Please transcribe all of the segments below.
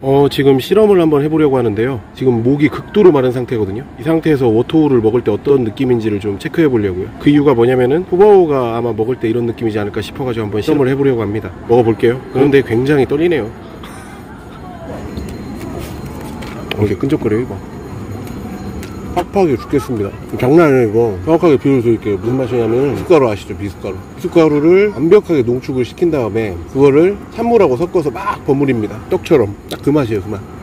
어, 지금 실험을 한번 해보려고 하는데요. 지금 목이 극도로 마른 상태거든요. 이 상태에서 워토우를 먹을 때 어떤 느낌인지를 좀 체크해 보려고요. 그 이유가 뭐냐면은 후바오가 아마 먹을 때 이런 느낌이지 않을까 싶어가지고 한번 실험을 해보려고 합니다. 먹어볼게요. 그런데 굉장히 떨리네요. 어, 이게 끈적거려요, 이거. 팍팍하게 죽겠습니다. 장난 이거. 정확하게 비율을 드릴게요. 무슨 맛이냐면, 미숫가루 아시죠? 미숫가루. 미숫가루를 완벽하게 농축을 시킨 다음에, 그거를 찬물하고 섞어서 막 버무립니다. 떡처럼. 딱 그 맛이에요, 그 맛.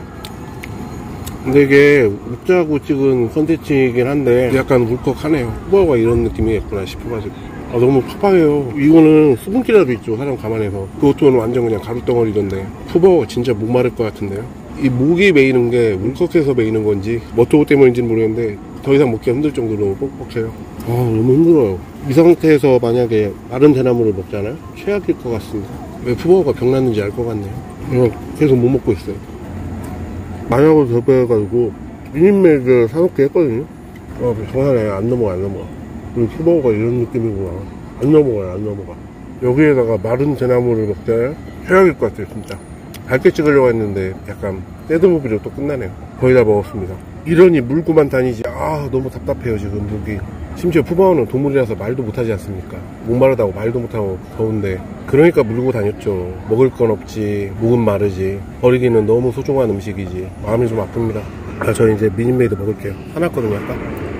근데 이게 웃자고 찍은 컨텐츠이긴 한데, 약간 울컥하네요. 후바오가 이런 느낌이겠구나 싶어가지고. 아, 너무 팍팍해요. 이거는 수분기라도 있죠, 사람 감안해서. 그것도는 완전 그냥 가루덩어리던데. 후바오가 진짜 목 마를 것 같은데요. 이 목이 메이는 게 울컥해서 메이는 건지 머토 때문인지는 모르겠는데 더 이상 먹기가 힘들 정도로 뻑뻑해요 아 너무 힘들어요 이 상태에서 만약에 마른 대나무를 먹잖아요 최악일 것 같습니다 왜 푸버가 병났는지 알 것 같네요 그래서 계속 못 먹고 있어요 만약으로 접해가지고 미니메이드 사놓게 했거든요. 어 정하네 안 넘어가 안 넘어가. 그리고 푸버가 이런 느낌이구나. 안 넘어가요 안 넘어가. 여기에다가 마른 대나무를 먹잖아요 최악일 것 같아요 진짜. 밝게 찍으려고 했는데 약간 떼드무비로 또 끝나네요. 거의 다 먹었습니다. 이러니 물고만 다니지. 아 너무 답답해요 지금 목이 심지어 푸바오는 동물이라서 말도 못하지 않습니까? 목마르다고 말도 못하고 더운데. 그러니까 물고 다녔죠. 먹을 건 없지 목은 마르지 버리기는 너무 소중한 음식이지. 마음이 좀 아픕니다. 아, 저 이제 미니메이드 먹을게요. 사놨거든요 아까